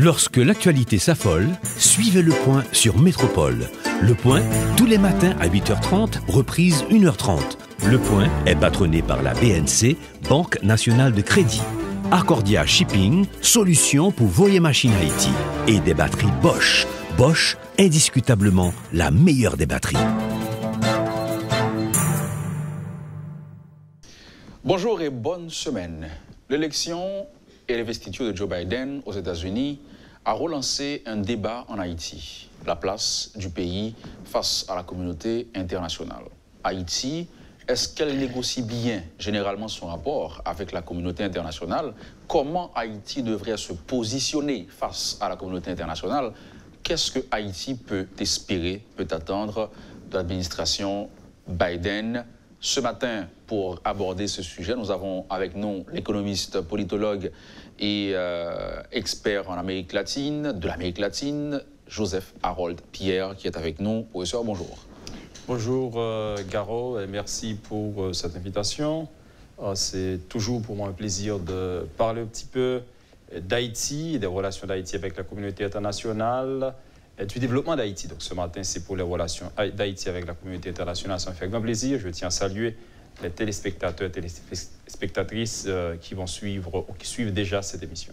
Lorsque l'actualité s'affole, suivez le point sur Métropole. Le point, tous les matins à 8h30, reprise 1h30. Le point est patronné par la BNC, Banque nationale de crédit. Accordia Shipping, solution pour vos machines Haïti. Et des batteries Bosch. Bosch, indiscutablement la meilleure des batteries. Bonjour et bonne semaine. L'élection et l'investiture de Joe Biden aux États-Unis a relancé un débat en Haïti, la place du pays face à la communauté internationale. Haïti, est-ce qu'elle négocie bien généralement son rapport avec la communauté internationale? Comment Haïti devrait se positionner face à la communauté internationale? Qu'est-ce que Haïti peut espérer, peut attendre de l'administration Biden? Ce matin, pour aborder ce sujet, nous avons avec nous l'économiste, politologue et euh, expert en Amérique latine, de l'Amérique latine, Joseph Harold Pierre, qui est avec nous. Professeur, bonjour. Bonjour euh, Garo, et merci pour euh, cette invitation. C'est toujours pour moi un plaisir de parler un petit peu d'Haïti, des relations d'Haïti avec la communauté internationale, du développement d'Haïti. Donc ce matin, c'est pour les relations d'Haïti avec la communauté internationale. Ça me fait grand plaisir. Je tiens à saluer les téléspectateurs, téléspectatrices euh, qui vont suivre ou qui suivent déjà cette émission.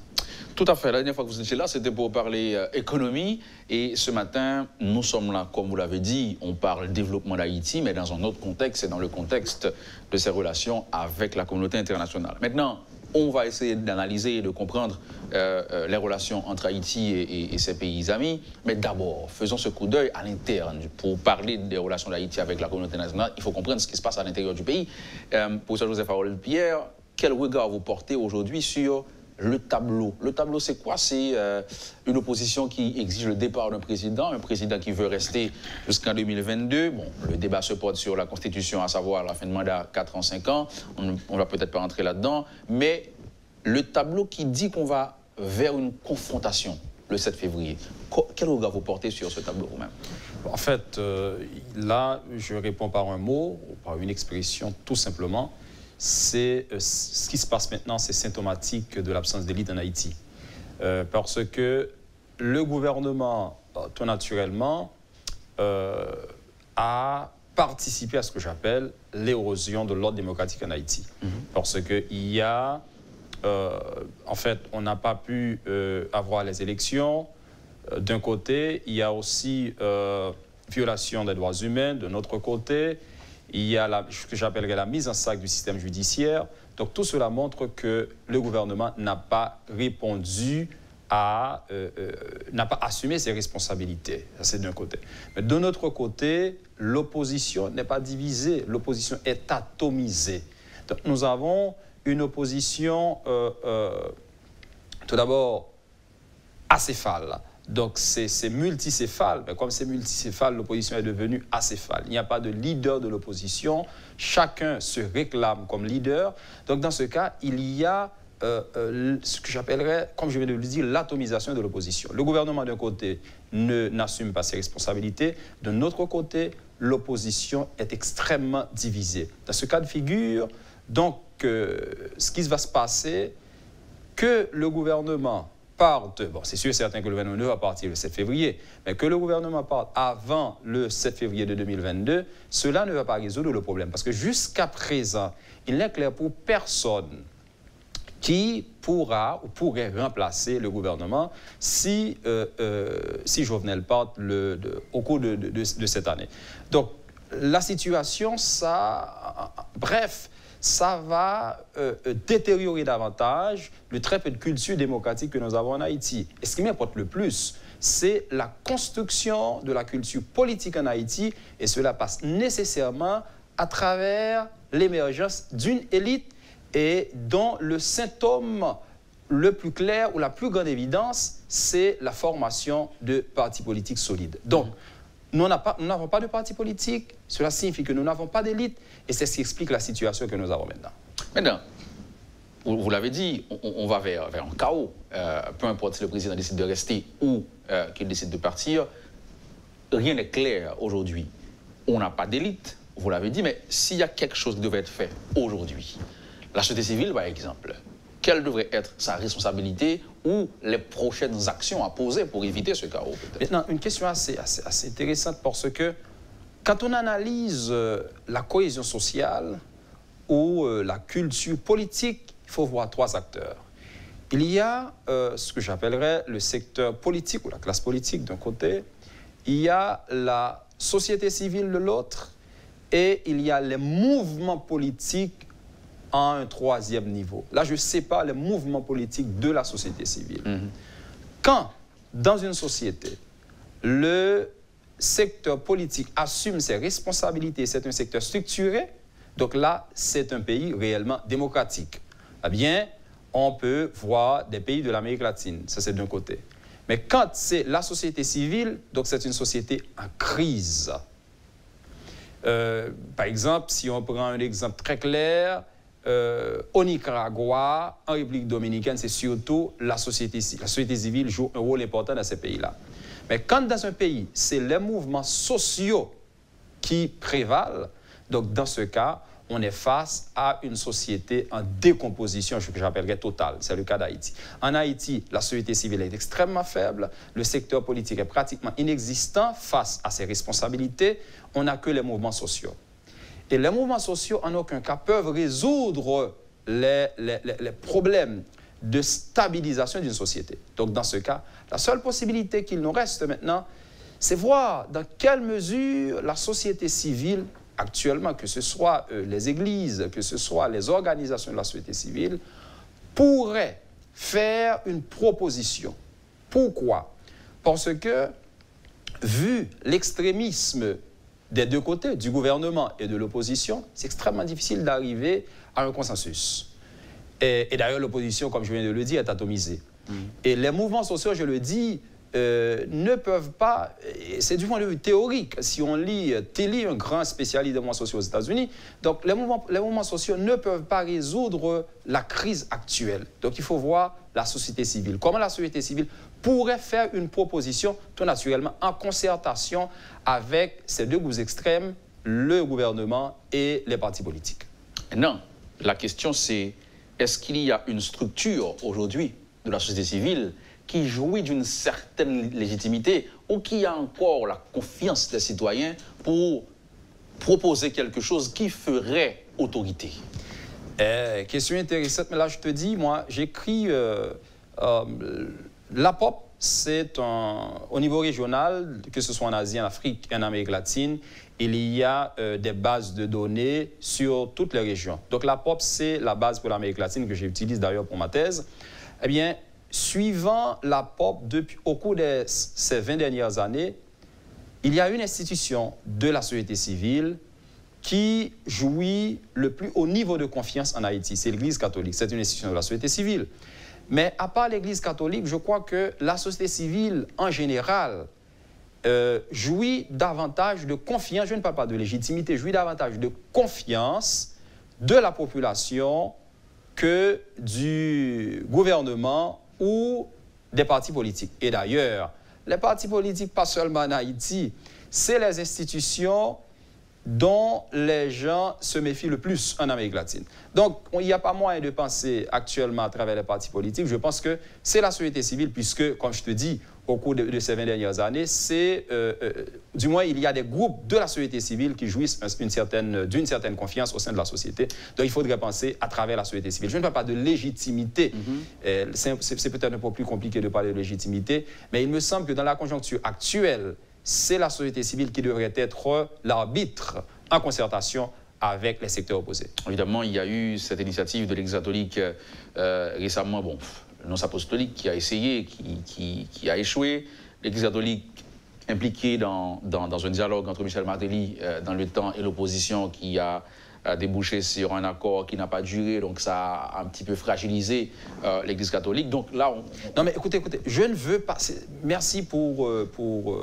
Tout à fait. La dernière fois que vous étiez là, c'était pour parler euh, économie. Et ce matin, nous sommes là, comme vous l'avez dit, on parle développement d'Haïti, mais dans un autre contexte, c'est dans le contexte de ses relations avec la communauté internationale. Maintenant, on va essayer d'analyser et de comprendre euh, euh, les relations entre Haïti et, ses pays amis. Mais d'abord, faisons ce coup d'œil à l'interne. Pour parler des relations d'Haïti avec la communauté nationale, il faut comprendre ce qui se passe à l'intérieur du pays. Euh, professeur Joseph Harold Pierre, quel regard vous portez aujourd'hui sur le tableau. Le tableau, c'est quoi? C'est euh, une opposition qui exige le départ d'un président, un président qui veut rester jusqu'en 2022. Bon, le débat se porte sur la Constitution, à savoir la fin de mandat 4 ans, 5 ans. On ne va peut-être pas rentrer là-dedans. Mais le tableau qui dit qu'on va vers une confrontation le 7 février. Quel regard vous portez sur ce tableau vous-même En fait, euh, là, je réponds par un mot, par une expression, tout simplement c'est euh, ce qui se passe maintenant, c'est symptomatique de l'absence d'élite en Haïti. Euh, parce que le gouvernement, euh, tout naturellement, a participé à ce que j'appelle l'érosion de l'ordre démocratique en Haïti. Mhm. Parce qu'il y a, en fait, on n'a pas pu avoir les élections. D'un côté, il y a aussi violation des droits humains de notre côté il y a ce que j'appellerais la mise en sac du système judiciaire. Donc tout cela montre que le gouvernement n'a pas répondu à, euh, euh, n'a pas assumé ses responsabilités. C'est d'un côté. Mais de notre côté, l'opposition n'est pas divisée, l'opposition est atomisée. Donc nous avons une opposition, euh, tout d'abord, acéphale. Donc c'est multicéphale, mais comme c'est multicéphale, l'opposition est devenue acéphale. Il n'y a pas de leader de l'opposition, chacun se réclame comme leader. Donc dans ce cas, il y a euh, euh, ce que j'appellerais, comme je viens de le dire, l'atomisation de l'opposition. Le gouvernement d'un côté n'assume pas ses responsabilités, d'un autre côté, l'opposition est extrêmement divisée. Dans ce cas de figure, donc, euh, ce qui va se passer, que le gouvernement parte, bon, c'est sûr et certain que le gouvernement ne va partir le 7 février, mais que le gouvernement parte avant le 7 février de 2022, cela ne va pas résoudre le problème. Parce que jusqu'à présent, il n'est clair pour personne qui pourra ou pourrait remplacer le gouvernement si, euh, euh, si Jovenel parte le, au cours de, de, de cette année. Donc, la situation, ça... Bref, ça va euh, euh, détériorer davantage le très peu de culture démocratique que nous avons en Haïti. Et ce qui m'importe le plus, c'est la construction de la culture politique en Haïti, et cela passe nécessairement à travers l'émergence d'une élite et dont le symptôme le plus clair ou la plus grande évidence, c'est la formation de partis politiques solides. Donc, nous n'avons pas de parti politique, cela signifie que nous n'avons pas d'élite, et c'est ce qui explique la situation que nous avons maintenant. Maintenant, vous, l'avez dit, on, va vers, un chaos. Euh, peu importe si le président décide de rester ou euh, qu'il décide de partir, rien n'est clair aujourd'hui. On n'a pas d'élite, vous l'avez dit, mais s'il y a quelque chose qui devait être fait aujourd'hui, la société civile, par exemple, quelle devrait être sa responsabilité ou les prochaines actions à poser pour éviter ce chaos Maintenant, une question assez, intéressante parce que quand on analyse euh, la cohésion sociale ou euh, la culture politique, il faut voir trois acteurs. Il y a euh, ce que j'appellerais le secteur politique ou la classe politique d'un côté, il y a la société civile de l'autre et il y a les mouvements politiques à un troisième niveau. Là, je sépare les mouvements politiques de la société civile. Mhm. Quand, dans une société, le secteur politique assume ses responsabilités, c'est un secteur structuré, donc là, c'est un pays réellement démocratique. Eh bien, on peut voir des pays de l'Amérique latine, ça c'est d'un côté. Mais quand c'est la société civile, donc c'est une société en crise. Euh, par exemple, si on prend un exemple très clair, euh, au Nicaragua, en République dominicaine, c'est surtout la société, la société civile joue un rôle important dans ces pays-là. Mais quand dans un pays, c'est les mouvements sociaux qui prévalent, donc dans ce cas, on est face à une société en décomposition, que j'appellerais totale. C'est le cas d'Haïti. En Haïti, la société civile est extrêmement faible, le secteur politique est pratiquement inexistant face à ses responsabilités, on n'a que les mouvements sociaux. Et les mouvements sociaux, en aucun cas, peuvent résoudre les, problèmes de stabilisation d'une société. Donc, dans ce cas, la seule possibilité qu'il nous reste maintenant, c'est voir dans quelle mesure la société civile actuellement, que ce soit euh, les églises, que ce soit les organisations de la société civile, pourraient faire une proposition. Pourquoi? Parce que, vu l'extrémisme des deux côtés, du gouvernement et de l'opposition, c'est extrêmement difficile d'arriver à un consensus. Et, d'ailleurs, l'opposition, comme je viens de le dire, est atomisée. Mm. Et les mouvements sociaux, je le dis, euh, ne peuvent pas, c'est du point de vue théorique, si on lit Tilly, un grand spécialiste des mouvements sociaux aux États-Unis, donc les mouvements, les mouvements sociaux ne peuvent pas résoudre la crise actuelle. Donc il faut voir la société civile. Comment la société civile pourrait faire une proposition, tout naturellement, en concertation avec ces deux groupes extrêmes, le gouvernement et les partis politiques. Non, la question c'est, est-ce qu'il y a une structure aujourd'hui de la société civile qui jouit d'une certaine légitimité ou qui a encore la confiance des citoyens pour proposer quelque chose qui ferait autorité? Eh, Question intéressante, mais là je te dis, moi j'écris euh, euh, la pop, c'est au niveau régional, que ce soit en Asie, en Afrique, en Amérique latine, il y a euh, des bases de données sur toutes les régions. Donc la POP, c'est la base pour l'Amérique latine que j'utilise d'ailleurs pour ma thèse. Eh bien, suivant la POP depuis, au cours de ces 20 dernières années, il y a une institution de la société civile qui jouit le plus haut niveau de confiance en Haïti. C'est l'Église catholique. C'est une institution de la société civile. Mais à part l'Église catholique, je crois que la société civile en général euh, jouit davantage de confiance, je ne parle pas de légitimité, jouit davantage de confiance de la population que du gouvernement ou des partis politiques. Et d'ailleurs, les partis politiques, pas seulement en Haïti, c'est les institutions dont les gens se méfient le plus en Amérique latine. Donc, il n'y a pas moyen de penser actuellement à travers les partis politiques. Je pense que c'est la société civile, puisque, comme je te dis, au cours de, ces 20 dernières années, c'est, euh, euh, du moins, il y a des groupes de la société civile qui jouissent d'une certaine, certaine confiance au sein de la société. Donc, il faudrait penser à travers la société civile. Je ne parle pas de légitimité. Mm-hmm. Euh, c'est peut-être un peu plus compliqué de parler de légitimité, mais il me semble que dans la conjoncture actuelle, c'est la société civile qui devrait être l'arbitre en concertation avec les secteurs opposés. Évidemment, il y a eu cette initiative de l'Église catholique récemment. Bon, l'Annonce apostolique qui a essayé, qui, qui, a échoué, l'Église catholique impliquée dans, dans, un dialogue entre Michel Martelly euh, dans le temps et l'opposition qui a, débouché sur un accord qui n'a pas duré, donc ça a un petit peu fragilisé euh, l'Église catholique. Donc là, on... Non mais écoutez, écoutez, je ne veux pas... Merci pour, euh, pour,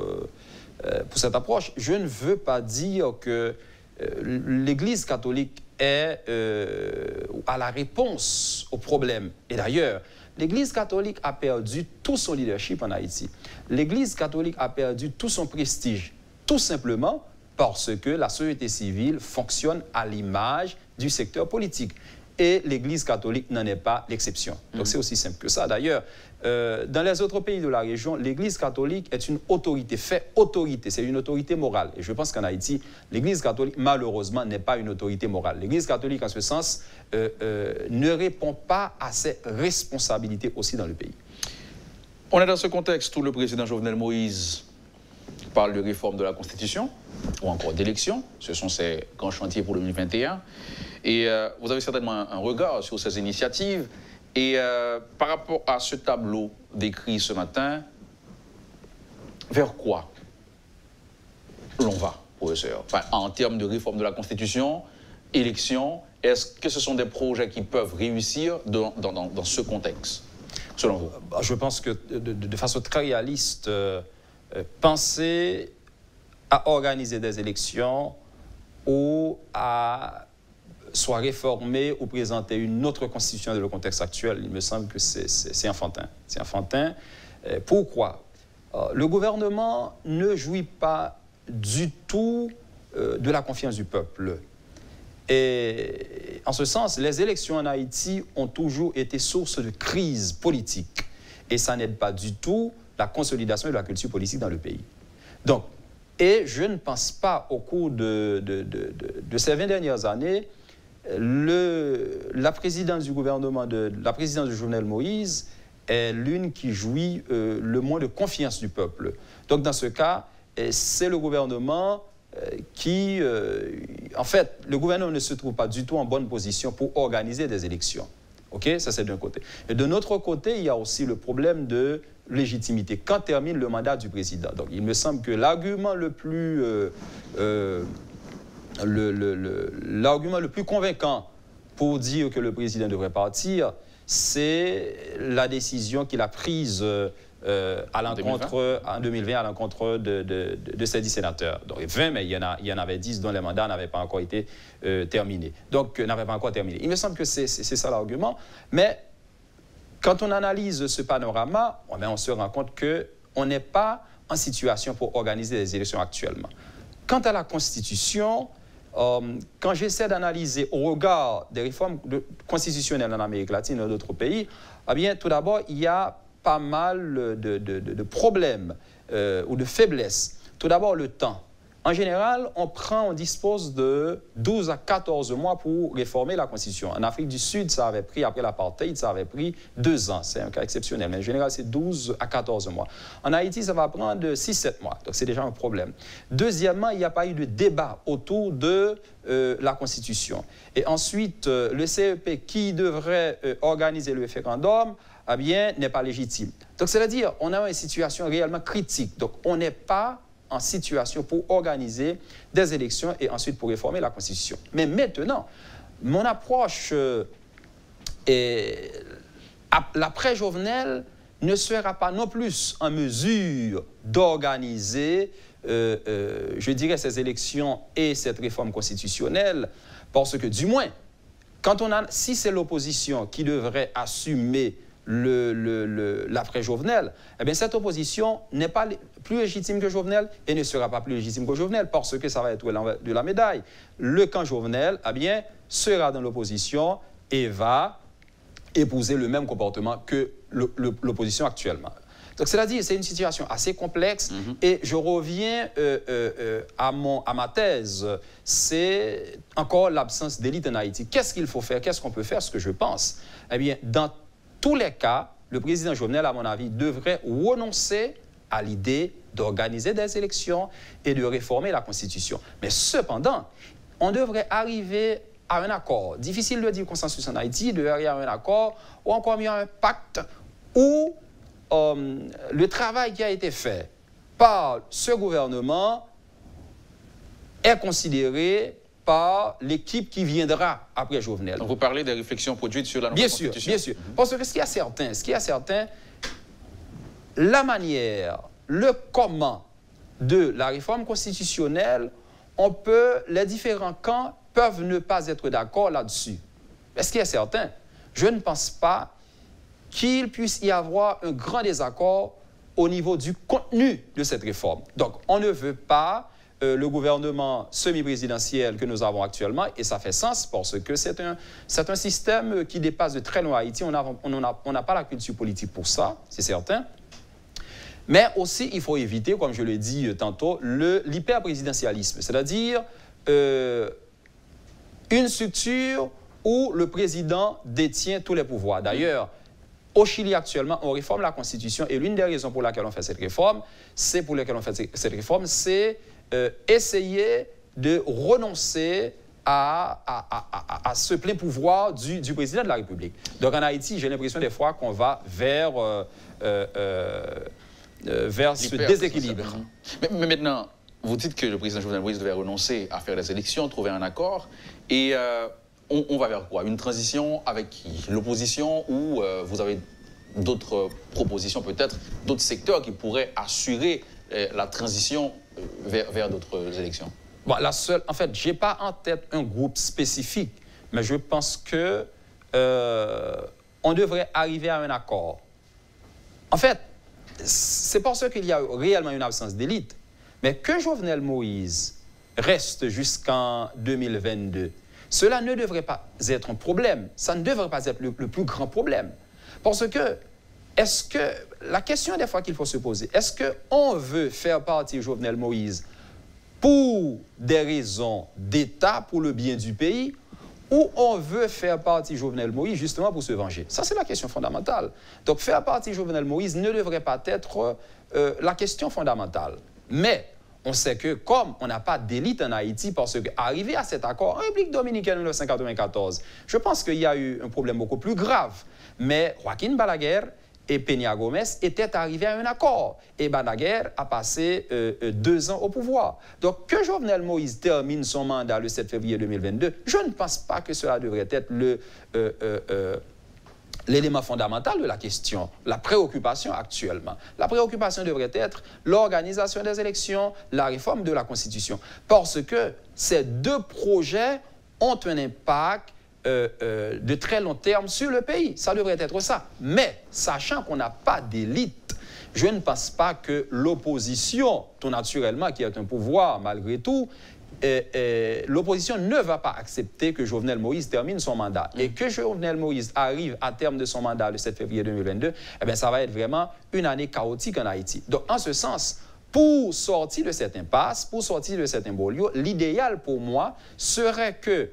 pour cette approche. Je ne veux pas dire que l'Église catholique est à la réponse au problème. Et d'ailleurs, L'Église catholique a perdu tout son leadership en Haïti. L'Église catholique a perdu tout son prestige, tout simplement parce que la société civile fonctionne à l'image du secteur politique. et l'Église catholique n'en est pas l'exception. Donc c'est aussi simple que ça. D'ailleurs, euh, dans les autres pays de la région, l'Église catholique est une autorité, fait autorité, c'est une autorité morale. Et je pense qu'en Haïti, l'Église catholique, malheureusement, n'est pas une autorité morale. L'Église catholique, en ce sens, euh, euh, ne répond pas à ses responsabilités aussi dans le pays. On est dans ce contexte où le président Jovenel Moïse parle de réforme de la Constitution ou encore d'élection. Ce sont ses grands chantiers pour 2021. Et vous avez certainement un regard sur ces initiatives. Et euh, par rapport à ce tableau décrit ce matin, vers quoi l'on va, professeur? En termes de réforme de la Constitution, élection, est-ce que ce sont des projets qui peuvent réussir dans, ce contexte, selon vous? Bah, Je pense que de, façon très réaliste, euh, euh, penser à organiser des élections ou à soit réformer ou présenter une autre constitution dans le contexte actuel, il me semble que c'est enfantin. C'est enfantin. Euh, pourquoi? Euh, Le gouvernement ne jouit pas du tout euh, de la confiance du peuple. Et en ce sens, les élections en Haïti ont toujours été source de crise politique. Et ça n'aide pas du tout la consolidation de la culture politique dans le pays. Donc, et je ne pense pas au cours de, de, ces 20 dernières années le, la présidence du gouvernement, de, la présidence de Jovenel Moïse est l'une qui jouit euh, le moins de confiance du peuple. Donc dans ce cas, euh, c'est le gouvernement euh, qui, en fait, le gouvernement ne se trouve pas du tout en bonne position pour organiser des élections. OK Ça, c'est d'un côté. Et de notre côté, il y a aussi le problème de légitimité. Quand termine le mandat du président Donc, il me semble que l'argument le plus l'argument le, plus convaincant pour dire que le président devrait partir, c'est la décision qu'il a prise euh, à l'encontre en 2020 à l'encontre de, de, ces 10 sénateurs. Donc 20, mais il y en, a, il y en avait 10 dont les mandats n'avaient pas encore été euh, terminés. Donc, euh, n'avaient pas encore terminé. Il me semble que c'est ça l'argument. Mais quand on analyse ce panorama, on, on se rend compte qu'on n'est pas en situation pour organiser des élections actuellement. Quant à la Constitution, euh, quand j'essaie d'analyser au regard des réformes constitutionnelles en Amérique latine et d'autres pays, eh tout d'abord, il y a pas mal de, problèmes euh, ou de faiblesses. Tout d'abord, le temps. En général, on prend, on dispose de 12 à 14 mois pour réformer la Constitution. En Afrique du Sud, ça avait pris, après l'apartheid, ça avait pris deux ans. C'est un cas exceptionnel. Mais en général, c'est 12 à 14 mois. En Haïti, ça va prendre 6-7 mois. Donc, c'est déjà un problème. Deuxièmement, il n'y a pas eu de débat autour de euh, la Constitution. Et ensuite, euh, le CEP qui devrait euh, organiser le référendum, eh bien, n'est pas légitime. Donc, c'est-à-dire, on a une situation réellement critique. Donc, on n'est pas en situation pour organiser des élections et ensuite pour réformer la Constitution. Mais maintenant, mon approche euh, l'après-Jovenel ne sera pas non plus en mesure d'organiser, euh, euh, je dirais, ces élections et cette réforme constitutionnelle, parce que du moins, quand on a, si c'est l'opposition qui devrait assumer l'après-Jovenel, eh bien, cette opposition n'est pas plus légitime que Jovenel et ne sera pas plus légitime que Jovenel parce que ça va être de la médaille. Le camp Jovenel, eh bien, sera dans l'opposition et va épouser le même comportement que l'opposition actuellement. Donc, c'est-à-dire, c'est une situation assez complexe mhm. et je reviens euh, euh, euh, à, mon, à ma thèse. C'est encore l'absence d'élite en Haïti. Qu'est-ce qu'il faut faire? Qu'est-ce qu'on peut faire? Ce que je pense, eh bien, dans tous les cas, le président Jovenel, à mon avis, devrait renoncer à l'idée d'organiser des élections et de réformer la Constitution. Mais cependant, on devrait arriver à un accord. Difficile de dire consensus en Haïti, de arriver à un accord ou encore mieux un pacte où euh, le travail qui a été fait par ce gouvernement est considéré par l'équipe qui viendra après Jovenel. vous parlez des réflexions produites sur la nouvelle bien sûr, Bien sûr, Parce que ce qui est certain, ce qui est certain, la manière, le comment de la réforme constitutionnelle, on peut, les différents camps peuvent ne pas être d'accord là-dessus. Mais ce qui est certain, je ne pense pas qu'il puisse y avoir un grand désaccord au niveau du contenu de cette réforme. Donc, on ne veut pas euh, le gouvernement semi-présidentiel que nous avons actuellement, et ça fait sens parce que c'est un, système qui dépasse de très loin Haïti. On n'a pas la culture politique pour ça, c'est certain. Mais aussi, il faut éviter, comme je l'ai dit euh, tantôt, l'hyper-présidentialisme, c'est-à-dire euh, une structure où le président détient tous les pouvoirs. D'ailleurs, au Chili actuellement, on réforme la Constitution et l'une des raisons pour laquelle on fait cette réforme, c'est pour laquelle on fait cette réforme, c'est euh, essayer de renoncer à, à, à, ce plein pouvoir du, du, président de la République. Donc en Haïti, j'ai l'impression des fois qu'on va vers, euh, euh, vers ce déséquilibre. Mais, mais, maintenant, vous dites que le président Jovenel Moïse devait renoncer à faire des élections, trouver un accord, et on, va vers quoi? Une transition avec L'opposition ou vous avez d'autres propositions peut-être, d'autres secteurs qui pourraient assurer la transition euh, vers, d'autres élections la seule, En fait, je n'ai pas en tête un groupe spécifique, mais je pense que on devrait arriver à un accord. En fait, c'est parce qu'il y a réellement une absence d'élite, mais que Jovenel Moïse reste jusqu'en 2022 cela ne devrait pas être un problème. Ça ne devrait pas être le, plus grand problème. Parce que, est-ce que, la question des fois qu'il faut se poser, est-ce qu'on veut faire partie Jovenel Moïse pour des raisons d'État, pour le bien du pays, ou on veut faire partie Jovenel Moïse justement pour se venger? Ça, c'est la question fondamentale. Donc, faire partie Jovenel Moïse ne devrait pas être euh, la question fondamentale. Mais, on sait que comme on n'a pas d'élite en Haïti, parce qu'arrivé à cet accord, en République dominicaine en 1994, je pense qu'il y a eu un problème beaucoup plus grave. Mais Joaquin Balaguer et Peña Gomez étaient arrivés à un accord. Et Balaguer a passé euh, euh, deux ans au pouvoir. Donc, que Jovenel Moïse termine son mandat le 7 février 2022, je ne pense pas que cela devrait être le... Euh, l'élément fondamental de la question, la préoccupation actuellement. La préoccupation devrait être l'organisation des élections, la réforme de la Constitution, parce que ces deux projets ont un impact euh, euh, de très long terme sur le pays. Ça devrait être ça. Mais, sachant qu'on n'a pas d'élite, je ne pense pas que l'opposition, tout naturellement, qui est un pouvoir malgré tout, l'opposition ne va pas accepter que Jovenel Moïse termine son mandat. Et que Jovenel Moïse arrive à terme de son mandat le 7 février 2022, eh bien, ça va être vraiment une année chaotique en Haïti. Donc, en ce sens, pour sortir de cette impasse, pour sortir de cet imbroglio, l'idéal pour moi serait que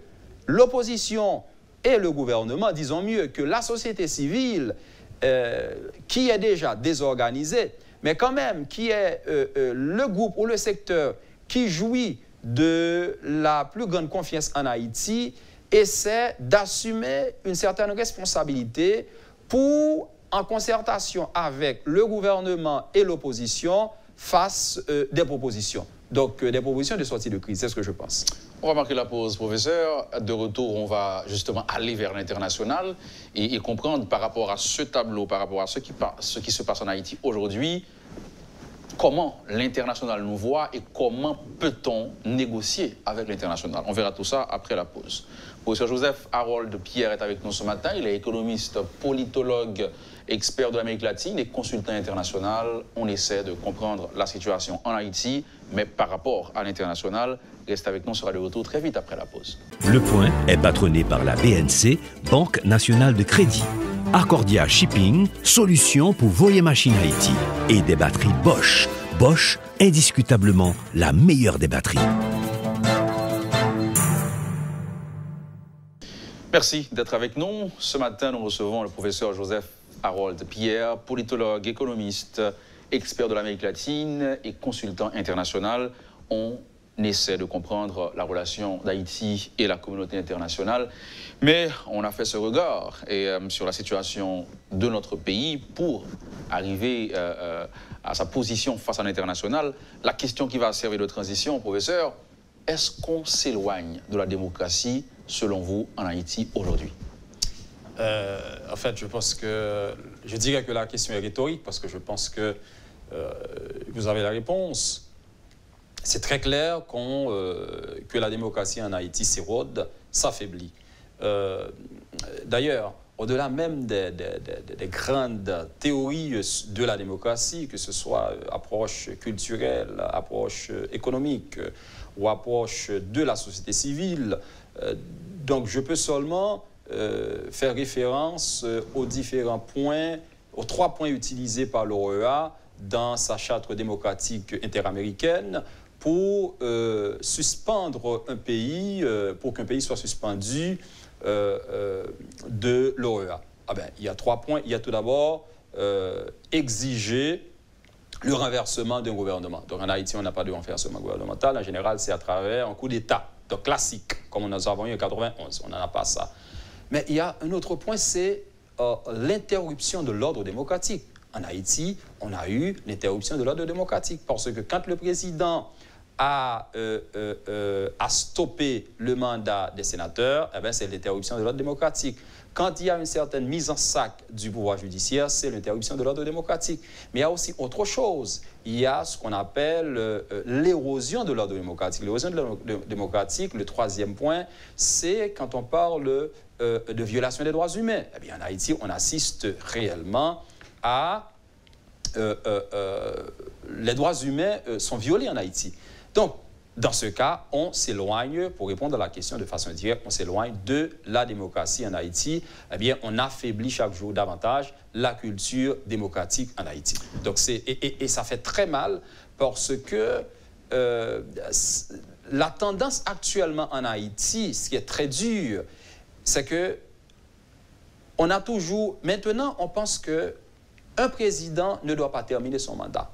l'opposition et le gouvernement, disons mieux, que la société civile, euh, qui est déjà désorganisée, mais quand même qui est euh, euh, le groupe ou le secteur qui jouit de la plus grande confiance en Haïti essaie d'assumer une certaine responsabilité pour, en concertation avec le gouvernement et l'opposition, euh, des propositions. Donc, euh, des propositions de sortie de crise, c'est ce que je pense. On va marquer la pause, professeur. De retour, on va justement aller vers l'international et, comprendre par rapport à ce tableau, par rapport à ce qui, ce qui se passe en Haïti aujourd'hui, comment l'international nous voit et comment peut-on négocier avec l'international. On verra tout ça après la pause. Professeur Joseph Harold Pierre est avec nous ce matin. Il est économiste, politologue, expert de l'Amérique latine et consultant international. On essaie de comprendre la situation en Haïti, mais par rapport à l'international. Reste avec nous, on sera de retour très vite après la pause. Le Point est patronné par la BNC, Banque nationale de crédit. Accordia Shipping, solution pour voyer machines Haïti. Et des batteries Bosch. Bosch, indiscutablement la meilleure des batteries. Merci d'être avec nous. Ce matin, nous recevons le professeur Joseph Harold Pierre, politologue, économiste, expert de l'Amérique latine et consultant international. On essaie de comprendre la relation d'Haïti et la communauté internationale. Mais on a fait ce regard et, euh, sur la situation de notre pays pour arriver euh, euh, à sa position face à l'international. La question qui va servir de transition, professeur, est-ce qu'on s'éloigne de la démocratie, selon vous, en Haïti aujourd'hui? En fait, je pense que... Je dirais que la question est rhétorique parce que je pense que vous avez la réponse c'est très clair euh, que la démocratie en Haïti s'érode, s'affaiblit. Euh, d'ailleurs, au-delà même des, grandes théories de la démocratie, que ce soit euh, approche culturelle, approche économique euh, ou approche de la société civile. Euh, donc je peux seulement faire référence aux différents points, aux trois points utilisés par l'OEA dans sa charte démocratique interaméricaine pour suspendre un pays, pour qu'un pays soit suspendu euh, euh, de l'OEA ah ben, Il y a trois points. Il y a tout d'abord euh, exiger le renversement d'un gouvernement. Donc en Haïti, on n'a pas de renversement gouvernemental. En général, c'est à travers un coup d'État, donc classique, comme nous avons eu en 91. On n'en a pas ça. Mais il y a un autre point, c'est l'interruption de l'ordre démocratique. En Haïti, on a eu l'interruption de l'ordre démocratique parce que quand le président à, euh, euh, euh, à stopper le mandat des sénateurs, eh c'est l'interruption de l'ordre démocratique. Quand il y a une certaine mise en sac du pouvoir judiciaire, c'est l'interruption de l'ordre démocratique. Mais il y a aussi autre chose. Il y a ce qu'on appelle l'érosion de l'ordre démocratique. L'érosion de l'ordre démocratique, le troisième point, c'est quand on parle de violation des droits humains. Eh bien, en Haïti, on assiste réellement à... les droits humains sont violés en Haïti. Donc, dans ce cas, on s'éloigne, pour répondre à la question de façon directe, on s'éloigne de la démocratie en Haïti. Eh bien, on affaiblit chaque jour davantage la culture démocratique en Haïti. Donc, et, ça fait très mal parce que euh, la tendance actuellement en Haïti, ce qui est très dur, c'est que on a toujours, maintenant, on pense que un président ne doit pas terminer son mandat.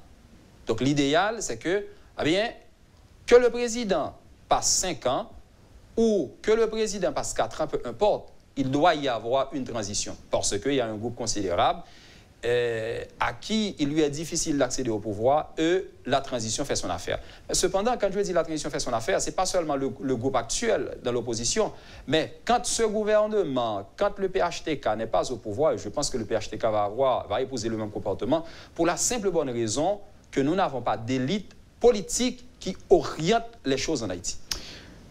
Donc, l'idéal, c'est que, eh bien, que le président passe 5 ans ou que le président passe 4 ans, peu importe, il doit y avoir une transition parce qu'il y a un groupe considérable euh, à qui il lui est difficile d'accéder au pouvoir, eux, la transition fait son affaire. Cependant, quand je dis la transition fait son affaire, ce n'est pas seulement le, groupe actuel dans l'opposition, mais quand ce gouvernement, quand le PHTK n'est pas au pouvoir, je pense que le PHTK va, va épouser le même comportement, pour la simple bonne raison que nous n'avons pas d'élite politique qui oriente les choses en Haïti.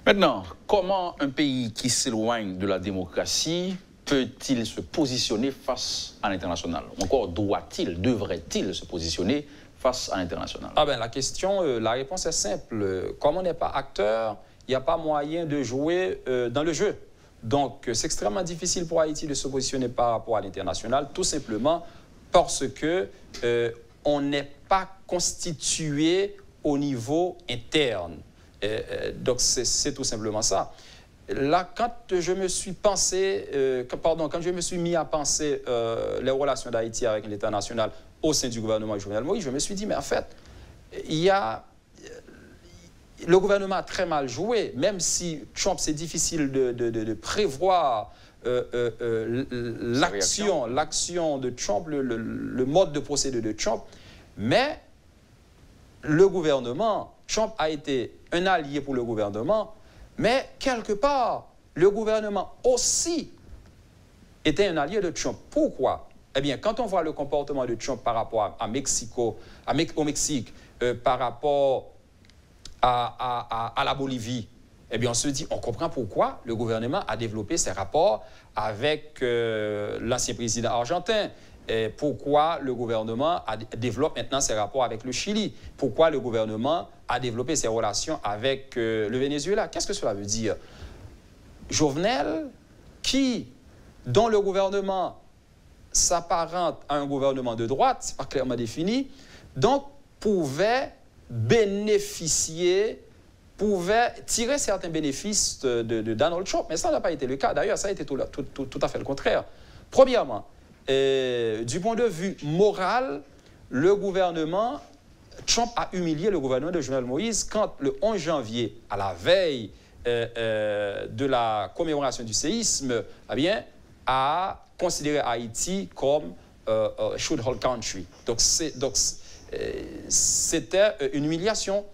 Maintenant, comment un pays qui s'éloigne de la démocratie peut-il se positionner face à l'international? Encore doit-il, devrait-il se positionner face à l'international? Ah ben la question, euh, la réponse est simple. Comme on n'est pas acteur, il n'y a pas moyen de jouer euh, dans le jeu. Donc c'est extrêmement difficile pour Haïti de se positionner par rapport à l'international, tout simplement parce que euh, on n'est pas constitué au niveau interne. donc, c'est tout simplement ça. Là, quand je me suis pensé, euh, pardon, quand je me suis mis à penser euh, les relations d'Haïti avec l'État national au sein du gouvernement Jovenel Moïse, je me suis dit, mais en fait, il y a le gouvernement a très mal joué, même si Trump, c'est difficile de, prévoir euh, l'action, l'action de Trump, le, le, mode de procédé de Trump, mais le gouvernement, Trump a été un allié pour le gouvernement, mais quelque part, le gouvernement aussi était un allié de Trump. Pourquoi? Eh bien, quand on voit le comportement de Trump par rapport à, Mexico, au Mexique, euh, par rapport à, la Bolivie, eh bien, on se dit, on comprend pourquoi le gouvernement a développé ses rapports avec euh, l'ancien président argentin pourquoi le gouvernement développe maintenant ses rapports avec le Chili? Pourquoi le gouvernement a développé ses relations avec euh, le Venezuela? Qu'est-ce que cela veut dire? Jovenel, qui, dont le gouvernement s'apparente à un gouvernement de droite, c'est pas clairement défini, donc pouvait bénéficier, pouvait tirer certains bénéfices de, Donald Trump. Mais ça n'a pas été le cas. D'ailleurs, ça a été tout à fait le contraire. Premièrement, du point de vue moral, le gouvernement, Trump a humilié le gouvernement de Jovenel Moïse quand le 11 janvier, à la veille euh, euh, de la commémoration du séisme, eh bien, a considéré Haïti comme euh, should hold country. Donc, c'était une humiliation.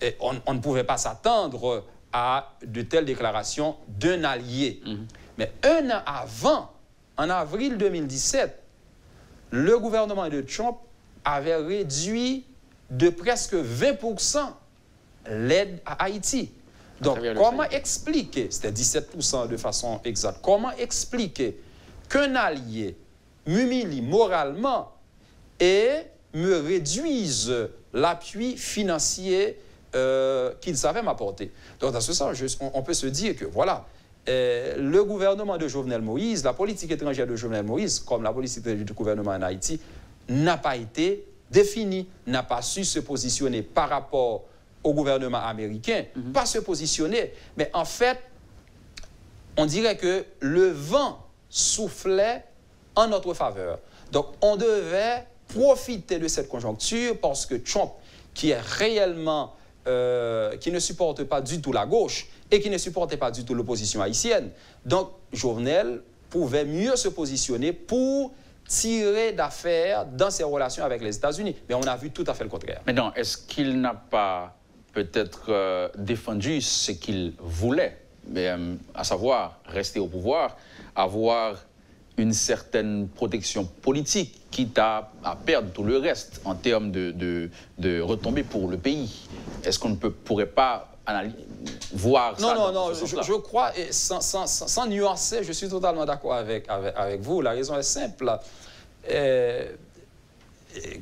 Et on, ne pouvait pas s'attendre à de telles déclarations d'un allié. Mm-hmm. Mais un an avant, en avril 2017, le gouvernement de Trump avait réduit de presque 20% l'aide à Haïti. Donc, comment expliquer, c'était 17% de façon exacte, comment expliquer qu'un allié m'humilie moralement et me réduise l'appui financier euh, qu'il savait m'apporter? Donc, dans ce sens, on, peut se dire que, voilà, euh, le gouvernement de Jovenel Moïse, la politique étrangère de Jovenel Moïse, comme la politique étrangère du gouvernement en Haïti, n'a pas été définie, n'a pas su se positionner par rapport au gouvernement américain, mhm. pas se positionner, mais en fait, on dirait que le vent soufflait en notre faveur. Donc, on devait profiter de cette conjoncture parce que Trump, qui est réellement, euh, qui ne supporte pas du tout la gauche et qui ne supportait pas du tout l'opposition haïtienne, donc Jovenel pouvait mieux se positionner pour tirer d'affaires dans ses relations avec les États-Unis. Mais on a vu tout à fait le contraire. Maintenant, est-ce qu'il n'a pas peut-être euh, défendu ce qu'il voulait, mais, euh, à savoir rester au pouvoir, avoir une certaine protection politique, quitte à, à, perdre tout le reste en termes de, de, de retombées pour le pays? Est-ce qu'on ne pourrait pas voir non, ça Non, non, non, je, je, crois, et sans, sans, sans, nuancer, je suis totalement d'accord avec, avec, avec, vous. La raison est simple. Euh,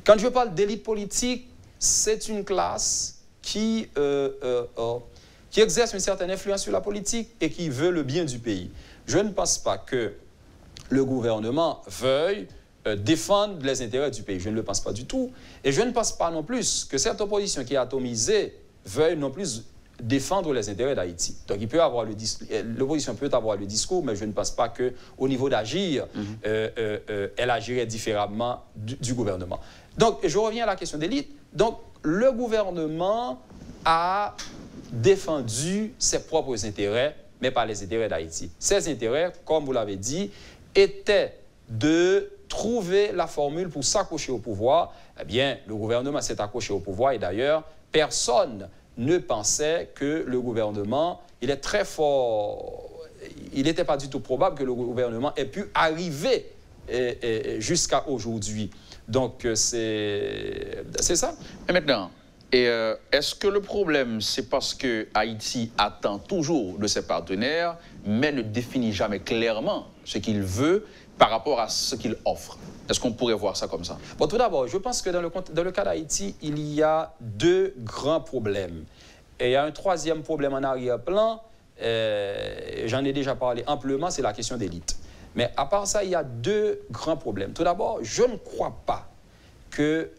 quand je parle d'élite politique, c'est une classe qui, euh, euh, qui exerce une certaine influence sur la politique et qui veut le bien du pays. Je ne pense pas que le gouvernement veuille défendre les intérêts du pays. Je ne le pense pas du tout. Et je ne pense pas non plus que cette opposition qui est atomisée veuille non plus défendre les intérêts d'Haïti. Donc, il peut avoir le euh, l'opposition peut avoir le discours, mais je ne pense pas que, au niveau d'agir, mhm. euh, elle agirait différemment du, du, gouvernement. Donc, je reviens à la question d'élite. Donc, le gouvernement a défendu ses propres intérêts, mais pas les intérêts d'Haïti. Ses intérêts, comme vous l'avez dit, était de trouver la formule pour s'accrocher au pouvoir. Eh bien, le gouvernement s'est accroché au pouvoir et d'ailleurs, personne ne pensait que le gouvernement, il est très fort, il n'était pas du tout probable que le gouvernement ait pu arriver jusqu'à aujourd'hui. Donc, euh, c'est ça. Et maintenant, euh, est-ce que le problème, c'est parce que Haïti attend toujours de ses partenaires, mais ne définit jamais clairement ce qu'il veut par rapport à ce qu'il offre? Est-ce qu'on pourrait voir ça comme ça? Tout d'abord, je pense que dans le, cas d'Haïti, il y a deux grands problèmes. Et il y a un troisième problème en arrière-plan, euh, j'en ai déjà parlé amplement, c'est la question d'élite. Mais à part ça, il y a deux grands problèmes. Tout d'abord, je ne crois pas que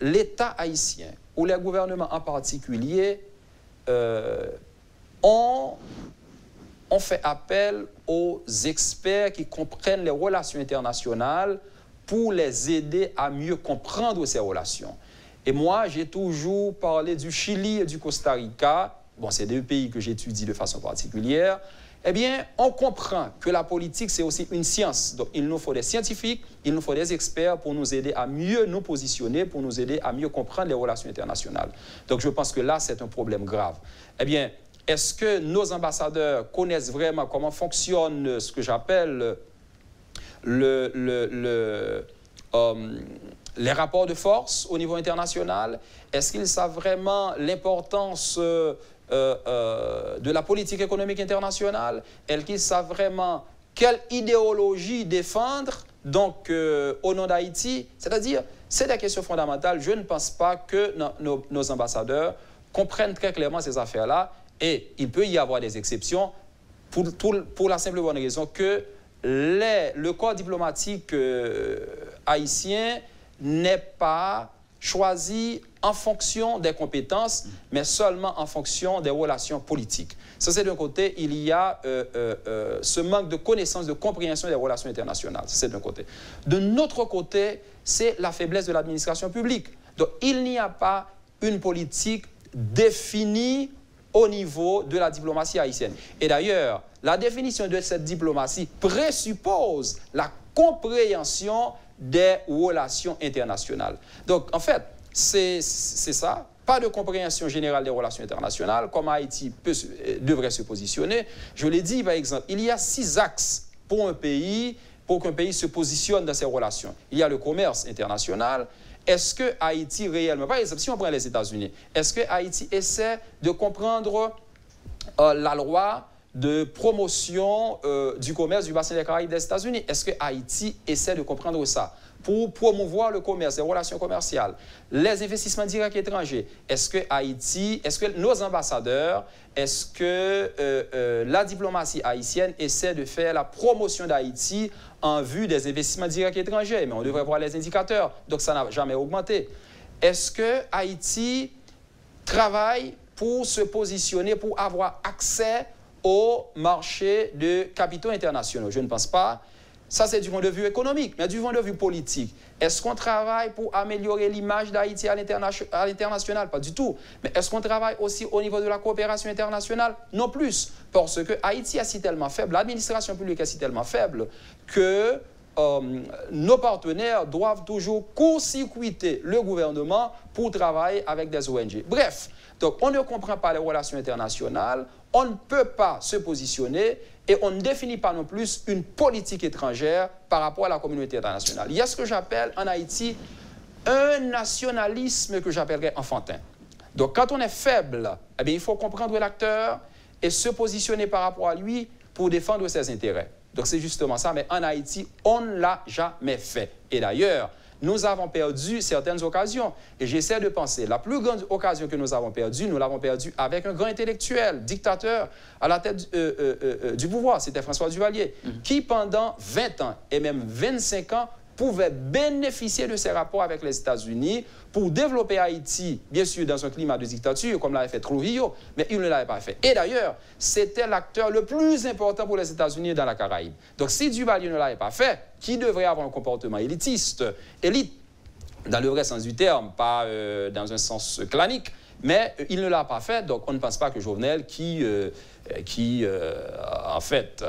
l'État haïtien ou les gouvernements en particulier euh, ont fait appel aux experts qui comprennent les relations internationales pour les aider à mieux comprendre ces relations. Et moi, j'ai toujours parlé du Chili et du Costa Rica. Bon, c'est deux pays que j'étudie de façon particulière eh bien, on comprend que la politique, c'est aussi une science. Donc, il nous faut des scientifiques, il nous faut des experts pour nous aider à mieux nous positionner, pour nous aider à mieux comprendre les relations internationales. Donc, je pense que là, c'est un problème grave. Eh bien, est-ce que nos ambassadeurs connaissent vraiment comment fonctionne ce que j'appelle euh, les rapports de force au niveau international Est-ce qu'ils savent vraiment l'importance euh, euh, de la politique économique internationale, elles qui savent vraiment quelle idéologie défendre, donc au nom d'Haïti. C'est-à-dire, c'est des questions fondamentales. Je ne pense pas que nos, ambassadeurs comprennent très clairement ces affaires-là. Et il peut y avoir des exceptions pour, pour la simple bonne raison que le corps diplomatique haïtien n'est pas choisi en fonction des compétences, mais seulement en fonction des relations politiques. Ça, c'est d'un côté, il y a euh, euh, euh, ce manque de connaissance, de compréhension des relations internationales. Ça, c'est d'un côté. De notre côté, c'est la faiblesse de l'administration publique. Donc, il n'y a pas une politique définie au niveau de la diplomatie haïtienne. Et d'ailleurs, la définition de cette diplomatie présuppose la compréhension des relations internationales. Donc, en fait, c'est ça. Pas de compréhension générale des relations internationales, comme Haïti euh, devrait se positionner. Je l'ai dit, par exemple, il y a six axes pour un pays, pour qu'un pays se positionne dans ses relations. Il y a le commerce international. Est-ce que Haïti réellement, par exemple, si on prend les États-Unis, est-ce que Haïti essaie de comprendre euh, la loi de promotion euh, du commerce du bassin des Caraïbes des États-Unis. Est-ce que Haïti essaie de comprendre ça? Pour promouvoir le commerce, les relations commerciales, les investissements directs étrangers Est-ce que Haïti, est-ce que nos ambassadeurs, est-ce que euh, euh, la diplomatie haïtienne essaie de faire la promotion d'Haïti en vue des investissements directs étrangers? Mais on devrait voir les indicateurs, donc ça n'a jamais augmenté. Est-ce que Haïti travaille pour se positionner, pour avoir accès au marché de capitaux internationaux. Je ne pense pas. Ça, c'est du point de vue économique, mais du point de vue politique. Est-ce qu'on travaille pour améliorer l'image d'Haïti à l'international? Pas du tout. Mais est-ce qu'on travaille aussi au niveau de la coopération internationale? Non plus. Parce que Haïti est si tellement faible, l'administration publique est si tellement faible que euh, nos partenaires doivent toujours court-circuiter le gouvernement pour travailler avec des ONG. Bref, donc on ne comprend pas les relations internationales, on ne peut pas se positionner et on ne définit pas non plus une politique étrangère par rapport à la communauté internationale. Il y a ce que j'appelle en Haïti un nationalisme que j'appellerais enfantin. Donc quand on est faible, eh bien, il faut comprendre l'acteur et se positionner par rapport à lui pour défendre ses intérêts. Donc c'est justement ça, mais en Haïti, on ne l'a jamais fait. Et d'ailleurs, nous avons perdu certaines occasions. Et j'essaie de penser, la plus grande occasion que nous avons perdue, nous l'avons perdue avec un grand intellectuel, dictateur, à la tête euh, euh, euh, du pouvoir, c'était François Duvalier, mm-hmm. qui pendant 20 ans et même 25 ans pouvait bénéficier de ces rapports avec les États-Unis pour développer Haïti, bien sûr, dans un climat de dictature, comme l'avait fait Trujillo, mais il ne l'avait pas fait. Et d'ailleurs, c'était l'acteur le plus important pour les États-Unis dans la Caraïbe. Donc, si Duvalier ne l'avait pas fait, qui devrait avoir un comportement élitiste, élite, dans le vrai sens du terme, pas euh, dans un sens clanique, mais il ne l'a pas fait, donc on ne pense pas que Jovenel, qui, euh, qui euh, en fait,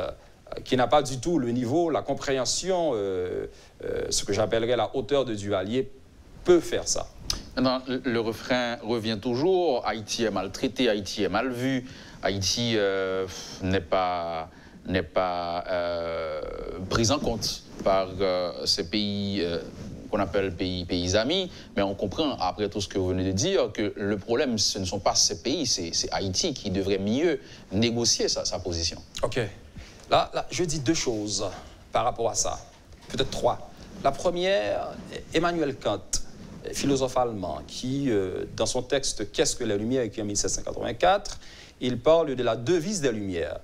qui n'a pas du tout le niveau, la compréhension, ce que j'appellerais la hauteur de Duvalier, peut faire ça. le, refrain revient toujours. Haïti est maltraité, Haïti est mal vu, Haïti euh, n'est pas, n'est pas euh, pris en compte par euh, ces pays qu'on appelle pays, pays amis. Mais on comprend, après tout ce que vous venez de dire, que le problème, ce ne sont pas ces pays, c'est Haïti qui devrait mieux négocier sa, sa position. OK. Là, je dis deux choses par rapport à ça. Peut-être trois. La première, Emmanuel Kant philosophe allemand, qui, euh, dans son texte Qu'est-ce que la lumière, écrit en 1784, il parle de la devise des Lumières.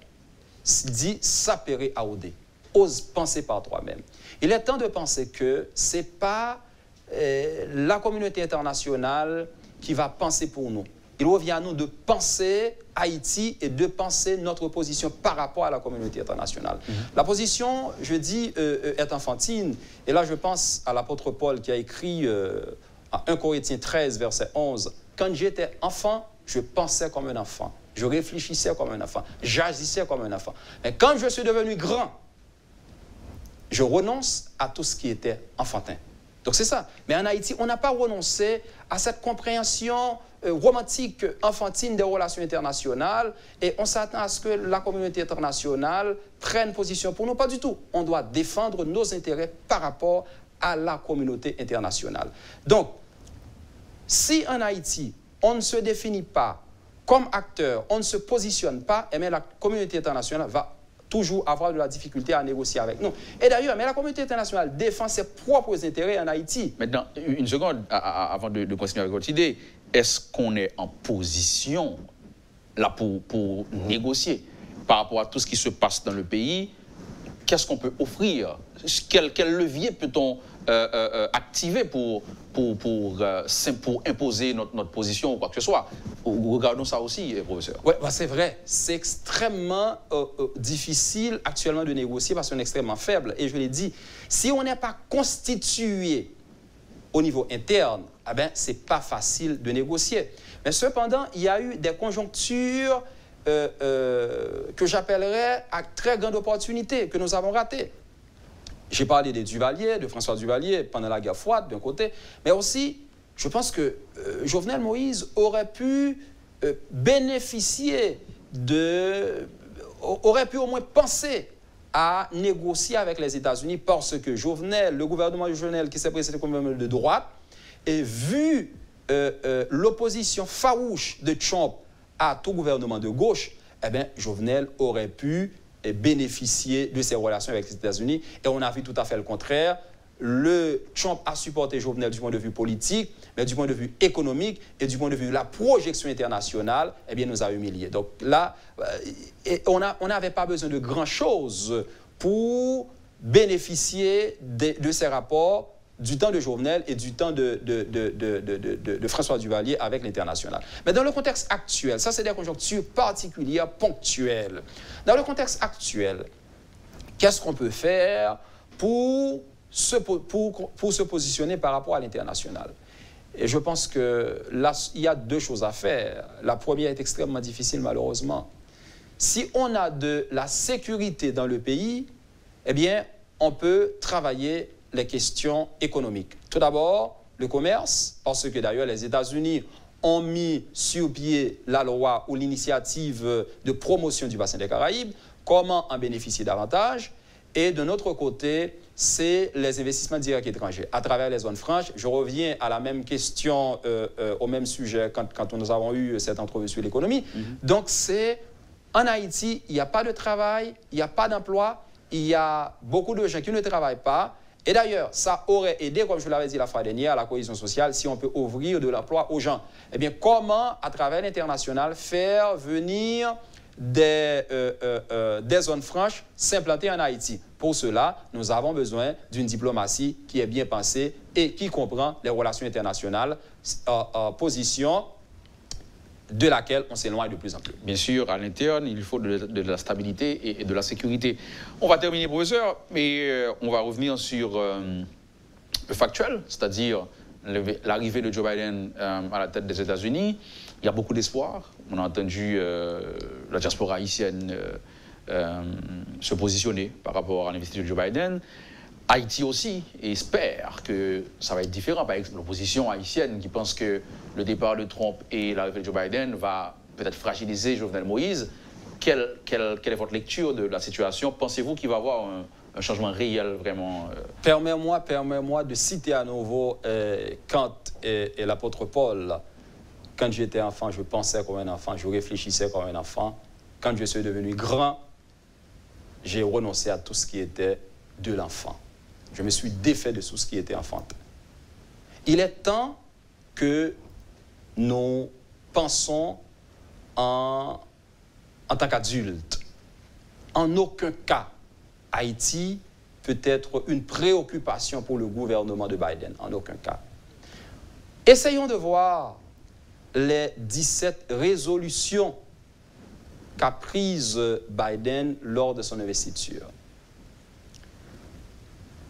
Dit sapere aude, ose penser par toi-même. Il est temps de penser que ce n'est pas euh, la communauté internationale qui va penser pour nous. Il revient à nous de penser Haïti et de penser notre position par rapport à la communauté internationale. Mhm. La position, je dis, euh, est enfantine. Et là, je pense à l'apôtre Paul qui a écrit à 1 Corinthiens 13, verset 11, quand j'étais enfant, je pensais comme un enfant, je réfléchissais comme un enfant, j'agissais comme un enfant. Mais quand je suis devenu grand, je renonce à tout ce qui était enfantin. Donc c'est ça. Mais en Haïti, on n'a pas renoncé à cette compréhension euh, romantique, enfantine des relations internationales et on s'attend à ce que la communauté internationale prenne position pour nous. Pas du tout. On doit défendre nos intérêts par rapport à la communauté internationale. Donc, si en Haïti, on ne se définit pas comme acteur, on ne se positionne pas, eh la communauté internationale va toujours avoir de la difficulté à négocier avec nous. Et d'ailleurs, mais la communauté internationale défend ses propres intérêts en Haïti. Maintenant, une seconde, avant de, continuer avec votre idée, est-ce qu'on est en position là pour, pour négocier par rapport à tout ce qui se passe dans le pays? Qu'est-ce qu'on peut offrir? Quel, quel levier peut-on euh, euh, euh, activer pour, pour, pour, pour imposer notre, notre, position ou quoi que ce soit? Regardons ça aussi, professeur. Oui, bah c'est vrai. C'est extrêmement difficile actuellement de négocier parce qu'on est extrêmement faible. Et je l'ai dit, si on n'est pas constitué au niveau interne, eh ben, ce n'est pas facile de négocier. Mais cependant, il y a eu des conjonctures que j'appellerais à très grande opportunité que nous avons ratées. J'ai parlé des Duvalier, de François Duvalier pendant la guerre froide d'un côté, mais aussi, je pense que euh, Jovenel Moïse aurait pu euh, bénéficier de, aurait pu au moins penser à négocier avec les États-Unis parce que Jovenel, le gouvernement Jovenel qui s'est précédé comme gouvernement de droite, et vu euh, l'opposition farouche de Trump à tout gouvernement de gauche, eh bien, Jovenel aurait pu eh, bénéficier de ses relations avec les États-Unis. Et on a vu tout à fait le contraire. Le Trump a supporté Jovenel du point de vue politique, mais du point de vue économique et du point de vue de la projection internationale, eh bien, nous a humiliés. Donc là, euh, on n'avait pas besoin de grand-chose pour bénéficier de, ces rapports du temps de Jovenel et du temps de, de François Duvalier avec l'international. Mais dans le contexte actuel, ça c'est des conjonctures particulières, ponctuelles. Dans le contexte actuel, qu'est-ce qu'on peut faire pour pour, se positionner par rapport à l'international et je pense que il y a deux choses à faire. La première est extrêmement difficile, malheureusement. Si on a de la sécurité dans le pays, eh bien, on peut travailler les questions économiques. Tout d'abord, le commerce, parce que d'ailleurs les États-Unis ont mis sur pied la loi ou l'initiative de promotion du bassin des Caraïbes. Comment en bénéficier davantage Et de notre côté, c'est les investissements directs étrangers à travers les zones franches. Je reviens à la même question, euh, euh, au même sujet quand, quand, nous avons eu cette entrevue sur l'économie. Mhm. Donc c'est en Haïti, il n'y a pas de travail, il n'y a pas d'emploi, il y a beaucoup de gens qui ne travaillent pas. Et d'ailleurs, ça aurait aidé, comme je l'avais dit la fois dernière, à la cohésion sociale si on peut ouvrir de l'emploi aux gens. Eh bien, comment, à travers l'international, faire venir des, euh, euh, euh, des zones franches s'implanter en Haïti Pour cela, nous avons besoin d'une diplomatie qui est bien pensée et qui comprend les relations internationales, position de laquelle on s'éloigne de plus en plus. Bien sûr, à l'interne, il faut de, la stabilité et, de la sécurité. On va terminer, professeur, mais on va revenir sur le factuel, c'est-à-dire l'arrivée de Joe Biden à la tête des États-Unis. Il y a beaucoup d'espoir. On a entendu la diaspora haïtienne se positionner par rapport à l'investiture de Joe Biden. Haïti aussi espère que ça va être différent. Par exemple, l'opposition haïtienne qui pense que le départ de Trump et l'arrivée de Joe Biden va peut-être fragiliser Jovenel Moïse. Quelle, quelle, est votre lecture de la situation? Pensez-vous qu'il va y avoir un, changement réel vraiment euh? Permets-moi permets de citer à nouveau euh, Kant et l'apôtre Paul. Quand j'étais enfant, je pensais comme un enfant, je réfléchissais comme un enfant. Quand je suis devenu grand, j'ai renoncé à tout ce qui était de l'enfant. Je me suis défait de tout ce qui était enfantin. Il est temps que nous pensons en, en tant qu'adultes. En aucun cas, Haïti peut être une préoccupation pour le gouvernement de Biden. En aucun cas. Essayons de voir les 17 résolutions qu'a prises Biden lors de son investiture.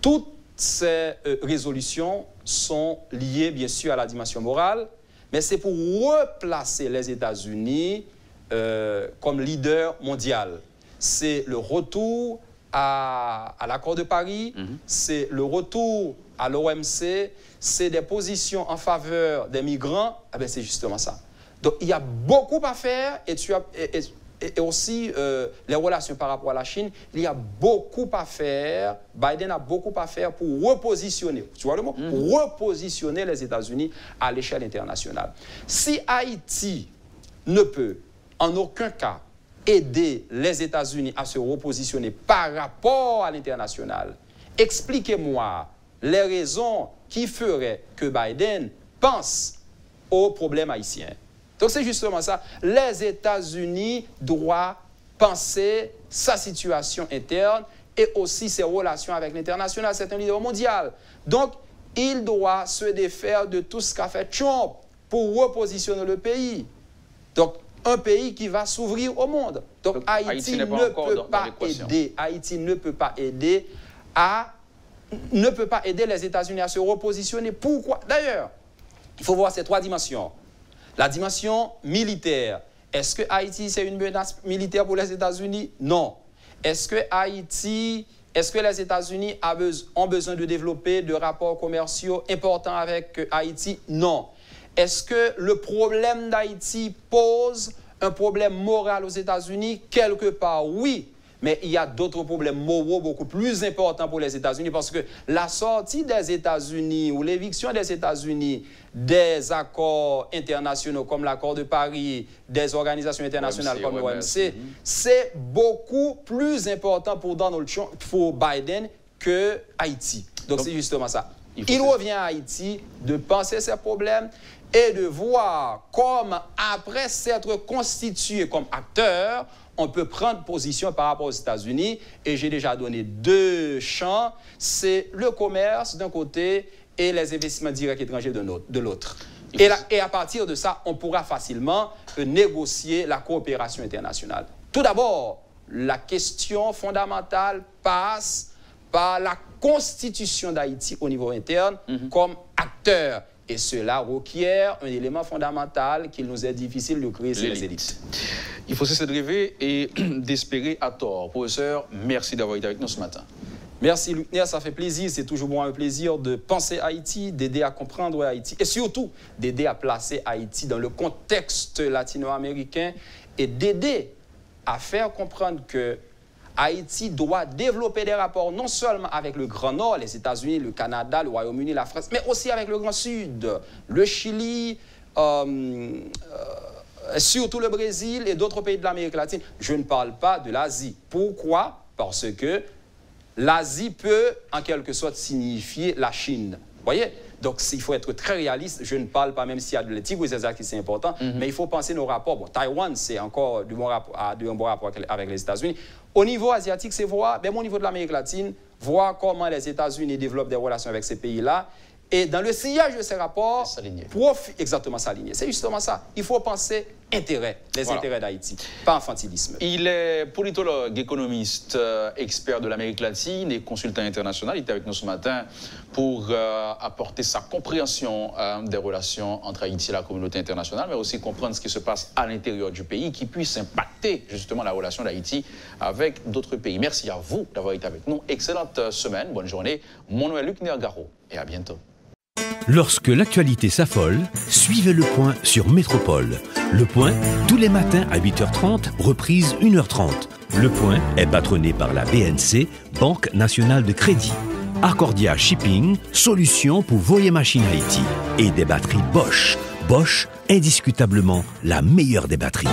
Toutes ces euh, résolutions sont liées, bien sûr, à la dimension morale, mais c'est pour replacer les États-Unis euh, comme leader mondial. C'est le retour à, l'accord de Paris, mhm. c'est le retour à l'OMC, c'est des positions en faveur des migrants. Ah ben c'est justement ça. Donc il y a beaucoup à faire et, tu as, et, aussi euh, les relations par rapport à la Chine, il y a beaucoup à faire. Biden a beaucoup à faire pour repositionner, tu vois le mot, mhm. repositionner les États-Unis à l'échelle internationale. Si Haïti ne peut en aucun cas aider les États-Unis à se repositionner par rapport à l'international, expliquez-moi les raisons qui feraient que Biden pense aux problèmes haïtiens. Donc c'est justement ça. Les États-Unis doivent penser sa situation interne et aussi ses relations avec l'international. C'est un leader mondial. Donc, il doit se défaire de tout ce qu'a fait Trump pour repositionner le pays. Donc, un pays qui va s'ouvrir au monde. Donc, Haïti, ne peut pas aider. Haïti ne peut pas aider à ne peut pas aider les États-Unis à se repositionner. Pourquoi? D'ailleurs, il faut voir ces trois dimensions. La dimension militaire. Est-ce que Haïti, c'est une menace militaire pour les États-Unis? Non. Est-ce que Haïti, est-ce que les États-Unis ont besoin de développer de rapports commerciaux importants avec Haïti? Non. Est-ce que le problème d'Haïti pose un problème moral aux États-Unis? Quelque part, oui. Mais il y a d'autres problèmes moraux beaucoup plus importants pour les États-Unis parce que la sortie des États-Unis ou l'éviction des États-Unis des accords internationaux comme l'accord de Paris, des organisations internationales comme l'OMC, c'est beaucoup plus important pour Donald Trump, pour Biden que Haïti. Donc c'est justement ça. Il, revient à Haïti de penser ses problèmes et de voir comment, après s'être constitué comme acteur, on peut prendre position par rapport aux États-Unis. Et j'ai déjà donné deux champs. C'est le commerce d'un côté et les investissements directs étrangers de l'autre. Et, et, à partir de ça, on pourra facilement négocier la coopération internationale. Tout d'abord, la question fondamentale passe par la constitution d'Haïti au niveau interne mhm. comme acteur. Et cela requiert un élément fondamental qu'il nous est difficile de créer, c'est les élites. Il faut cesser de rêver et d'espérer à tort. Professeur, merci d'avoir été avec nous ce matin. Merci Luc ça fait plaisir, c'est toujours bon un plaisir de penser Haïti, d'aider à comprendre Haïti et surtout d'aider à placer Haïti dans le contexte latino-américain et d'aider à faire comprendre que Haïti doit développer des rapports non seulement avec le Grand Nord, les États-Unis, le Canada, le Royaume-Uni, la France, mais aussi avec le Grand Sud, le Chili, euh, euh, surtout le Brésil et d'autres pays de l'Amérique latine. Je ne parle pas de l'Asie. Pourquoi? Parce que l'Asie peut en quelque sorte signifier la Chine. Vous voyez? Donc, il faut être très réaliste. Je ne parle pas, même s'il y a de l'éthique ou des qui c'est important, mhm. mais il faut penser nos rapports. Bon, Taïwan, c'est encore du bon rapport, bon rapport avec les États-Unis. Au niveau asiatique, c'est voir, même au niveau de l'Amérique latine, voir comment les États-Unis développent des relations avec ces pays-là et dans le sillage de ces rapports, exactement s'aligner. C'est justement ça. Il faut penser intérêt, les intérêts d'Haïti, pas infantilisme. Il est politologue, économiste, euh, expert de l'Amérique latine et consultant international. Il est avec nous ce matin pour euh, apporter sa compréhension euh, des relations entre Haïti et la communauté internationale, mais aussi comprendre ce qui se passe à l'intérieur du pays qui puisse impacter justement la relation d'Haïti avec d'autres pays. Merci à vous d'avoir été avec nous. Excellente semaine, bonne journée. Mon nom est Luc Nergaro et à bientôt. Lorsque l'actualité s'affole, suivez le point sur Métropole. Le point, tous les matins à 8h30, reprise 1h30. Le point est patronné par la BNC, Banque nationale de crédit. Accordia Shipping, solution pour voyer machines Haïti. Et des batteries Bosch. Bosch, indiscutablement la meilleure des batteries.